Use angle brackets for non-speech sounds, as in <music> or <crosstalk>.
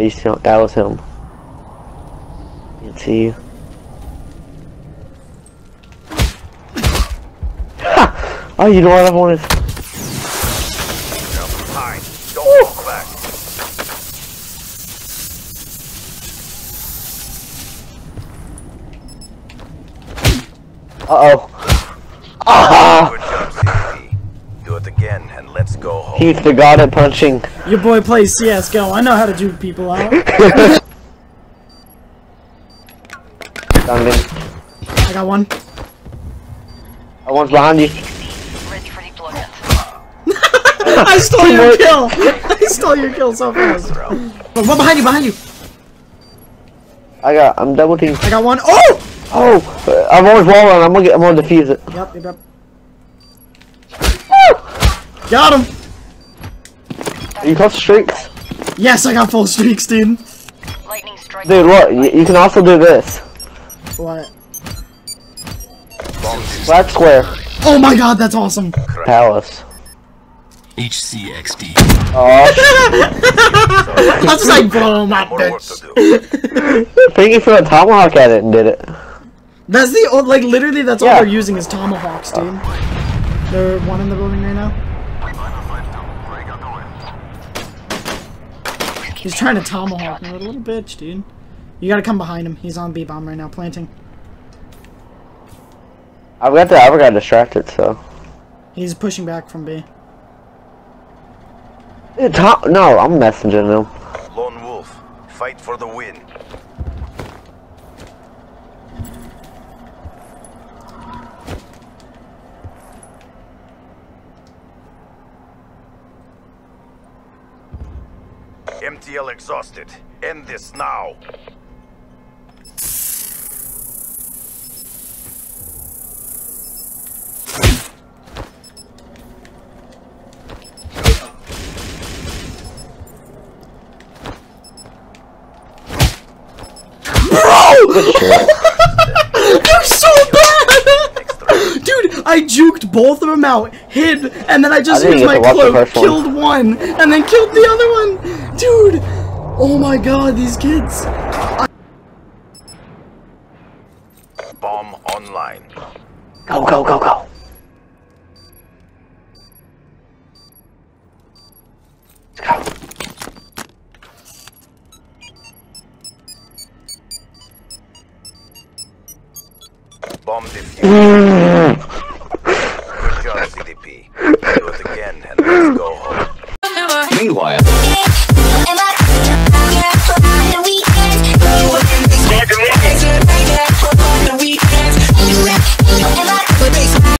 You see, that was him. You can see you. Ha! Oh, you know what I wanted? Uh oh. Ah! Again and let's go home. He forgot at punching. Your boy plays CSGO. I know how to juke people out. <laughs> I got one. Oh, one's behind you. Ready for deployment. I stole your <laughs> kill. <laughs> I stole your kill so fast. Oh, one behind you, behind you. I got. I'm double team. I got one. Oh! Oh, I'm always walling. I'm gonna get. I'm gonna defuse it. Yep, yep, yep. Got him. You got streaks, Yes, I got full streaks, dude. Lightning strike. dude. Look, you, you can also do this. What? Black square. Oh my god, that's awesome. Palace. HCXD. Oh, I was <laughs> just like, bro, my More work bitch. to do. <laughs> thank you for a tomahawk at it and did it. That's the old, like, literally, that's all they're using is tomahawks, dude. They're one in the building right now. He's trying to tomahawk me, little bitch, dude. You gotta come behind him. He's on B bomb right now, planting. I've got the. I got distracted. So. He's pushing back from B. Dude, Tom, no, I'm messaging him. Lone Wolf. Fight for the win. MTL exhausted. End this now. <laughs> They're so bad! <laughs> Dude, I juked both of them out, hid, and then I just I used my to watch the cloak, killed one, and then killed the other one! Dude! Oh my god, these kids. Bomb online. Go, go, go, go. Let's go. Bomb defused. Good job, CDP. Do it again and